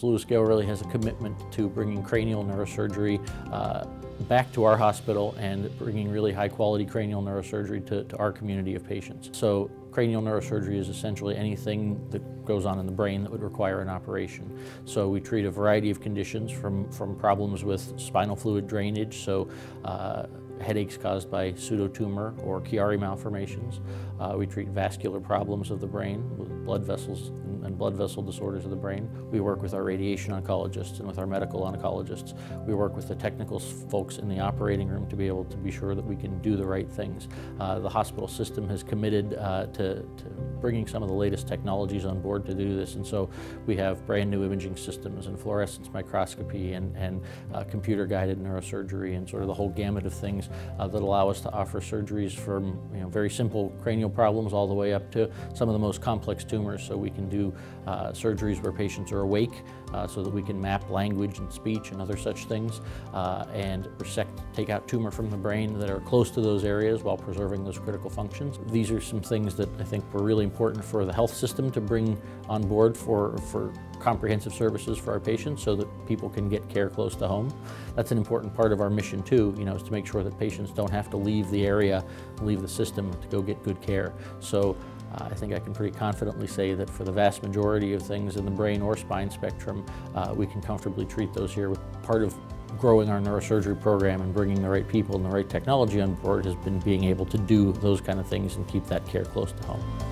Gale really has a commitment to bringing cranial neurosurgery uh, back to our hospital and bringing really high quality cranial neurosurgery to, to, our community of patients. So cranial neurosurgery is essentially anything that goes on in the brain that would require an operation. So we treat a variety of conditions from, from problems with spinal fluid drainage, so uh, headaches caused by pseudotumor or Chiari malformations. Uh, we treat vascular problems of the brain with blood vessels and, blood vessel disorders of the brain. We work with our radiation oncologists and with our medical oncologists. We work with the technical folks in the operating room to be able to be sure that we can do the right things. Uh, the hospital system has committed uh, to, to bringing some of the latest technologies on board to do this. And so we have brand new imaging systems and fluorescence microscopy and, and uh, computer guided neurosurgery and sort of the whole gamut of things uh, that allow us to offer surgeries from you know, very simple cranial problems all the way up to some of the most complex tumors. So we can do uh, surgeries where patients are awake uh, so that we can map language and speech and other such things uh, and resect, take out tumor from the brain that are close to those areas while preserving those critical functions. These are some things that I think were really important for the health system to bring on board for, for comprehensive services for our patients so that people can get care close to home. That's an important part of our mission too, you know, is to make sure that patients don't have to leave the area, leave the system to go get good care. So I think I can pretty confidently say that for the vast majority of things in the brain or spine spectrum, uh, we can comfortably treat those here. Part of growing our neurosurgery program and bringing the right people and the right technology on board has been being able to do those kind of things and keep that care close to home.